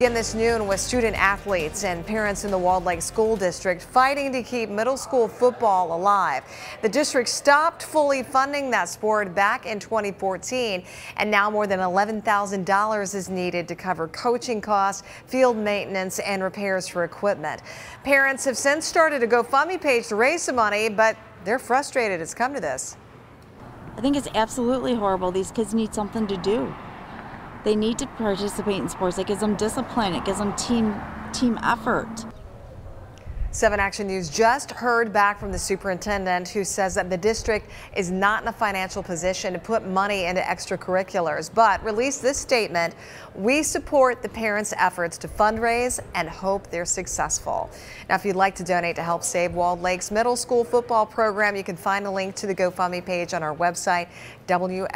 Again this noon with student athletes and parents in the Walled Lake School District fighting to keep middle school football alive. The district stopped fully funding that sport back in 2014 and now more than $11,000 is needed to cover coaching costs, field maintenance and repairs for equipment. Parents have since started a GoFundMe page to raise some money, but they're frustrated it's come to this. I think it's absolutely horrible. These kids need something to do. They need to participate in sports. It gives them discipline. It gives them team team effort. 7 Action News just heard back from the superintendent who says that the district is not in a financial position to put money into extracurriculars, but released this statement. We support the parents' efforts to fundraise and hope they're successful. Now, if you'd like to donate to help save Walled Lake's middle school football program, you can find a link to the GoFundMe page on our website, WXYZ.com.